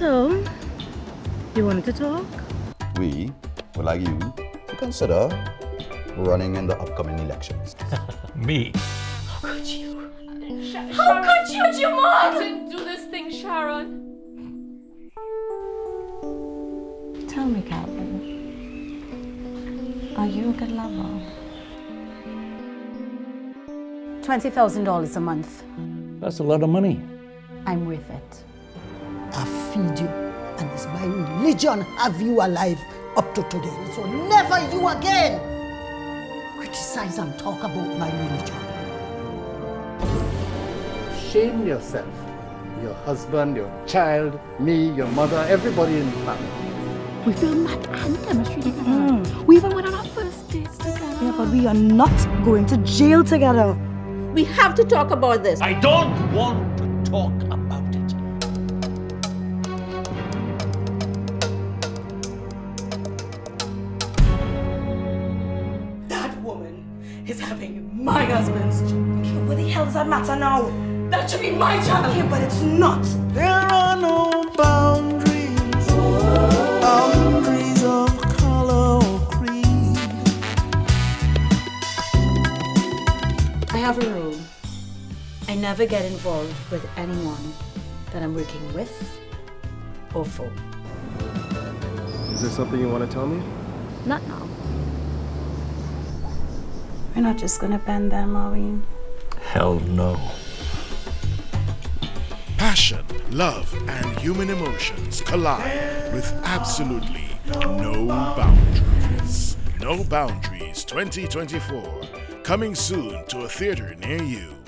So, you wanted to talk? We would like you to consider running in the upcoming elections. Me. How could you, How Jamon? didn't do this thing, Sharon. Tell me, Calvin, are you a good lover? $20,000 a month. That's a lot of money. I'm with it. I feed you, and it's my religion have you alive up to today. So never you again criticize and talk about my religion. Shame yourself, your husband, your child, me, your mother, everybody in the family. We feel mad and chemistry together. Hmm. We even went on our first dates together. Yeah, but we are not going to jail together. We have to talk about this. I don't want to talk woman is having my husband's child. What the hell does that matter now? That should be my child. Yeah, but it's not. There are no boundaries, boundaries of color or creed. I have a rule. I never get involved with anyone that I'm working with or for. Is there something you want to tell me? Not now. We're not just gonna bend them, are we? Hell no. Passion, love, and human emotions collide with absolutely no boundaries. No Boundaries 2024. Coming soon to a theater near you.